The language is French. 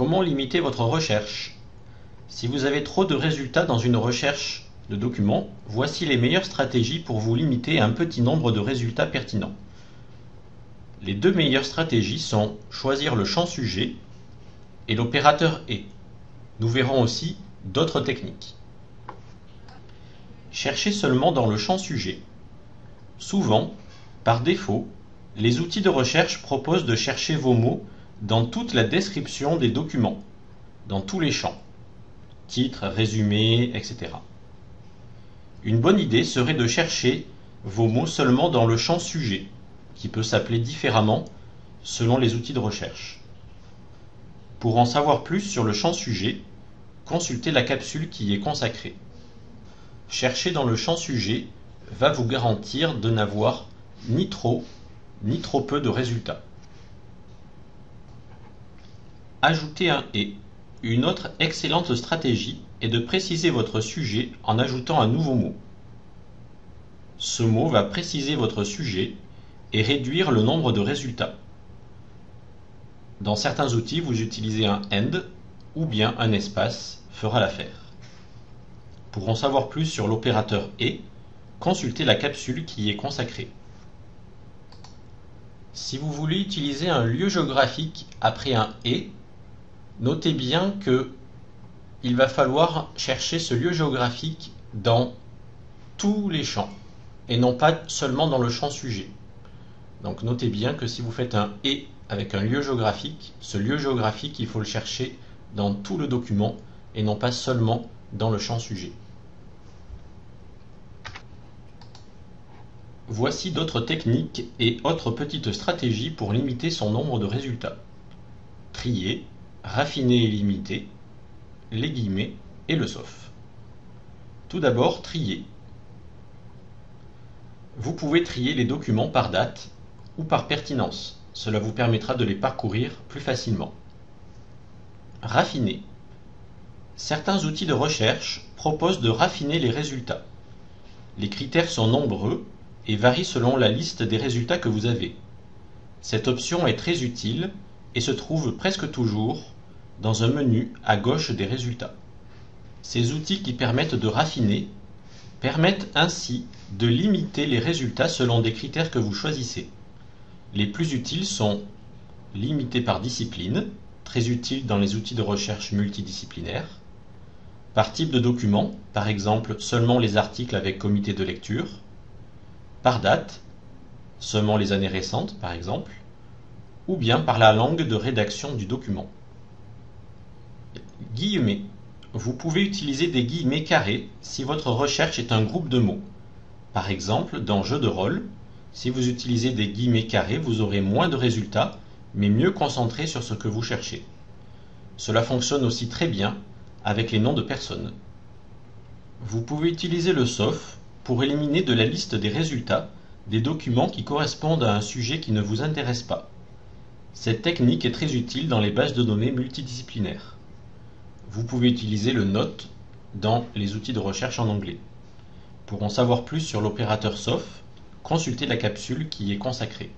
Comment limiter votre recherche? Si vous avez trop de résultats dans une recherche de documents, voici les meilleures stratégies pour vous limiter à un petit nombre de résultats pertinents. Les deux meilleures stratégies sont choisir le champ sujet et l'opérateur et. Nous verrons aussi d'autres techniques. Cherchez seulement dans le champ sujet. Souvent, par défaut, les outils de recherche proposent de chercher vos mots dans toute la description des documents, dans tous les champs, titre, résumé, etc. Une bonne idée serait de chercher vos mots seulement dans le champ sujet, qui peut s'appeler différemment selon les outils de recherche. Pour en savoir plus sur le champ sujet, consultez la capsule qui y est consacrée. Chercher dans le champ sujet va vous garantir de n'avoir ni trop ni trop peu de résultats. Ajoutez un et. Une autre excellente stratégie est de préciser votre sujet en ajoutant un nouveau mot. Ce mot va préciser votre sujet et réduire le nombre de résultats. Dans certains outils, vous utilisez un AND ou bien un espace fera l'affaire. Pour en savoir plus sur l'opérateur ET, consultez la capsule qui y est consacrée. Si vous voulez utiliser un lieu géographique après un et, notez bien que il va falloir chercher ce lieu géographique dans tous les champs et non pas seulement dans le champ sujet. Donc notez bien que si vous faites un et avec un lieu géographique, ce lieu géographique, il faut le chercher dans tout le document et non pas seulement dans le champ sujet. Voici d'autres techniques et autres petites stratégies pour limiter son nombre de résultats. Trier, raffiner et limiter, les guillemets et le sauf. Tout d'abord, trier. Vous pouvez trier les documents par date ou par pertinence. Cela vous permettra de les parcourir plus facilement. Raffiner. Certains outils de recherche proposent de raffiner les résultats. Les critères sont nombreux et varie selon la liste des résultats que vous avez. Cette option est très utile et se trouve presque toujours dans un menu à gauche des résultats. Ces outils qui permettent de raffiner permettent ainsi de limiter les résultats selon des critères que vous choisissez. Les plus utiles sont limités par discipline, très utile dans les outils de recherche multidisciplinaires, par type de document, par exemple seulement les articles avec comité de lecture, par date, seulement les années récentes par exemple, ou bien par la langue de rédaction du document. Guillemets. Vous pouvez utiliser des guillemets carrés si votre recherche est un groupe de mots. Par exemple, dans jeu de rôle, si vous utilisez des guillemets carrés, vous aurez moins de résultats, mais mieux concentré sur ce que vous cherchez. Cela fonctionne aussi très bien avec les noms de personnes. Vous pouvez utiliser le sauf pour éliminer de la liste des résultats des documents qui correspondent à un sujet qui ne vous intéresse pas. Cette technique est très utile dans les bases de données multidisciplinaires. Vous pouvez utiliser le NOTE dans les outils de recherche en anglais. Pour en savoir plus sur l'opérateur SOF, consultez la capsule qui y est consacrée.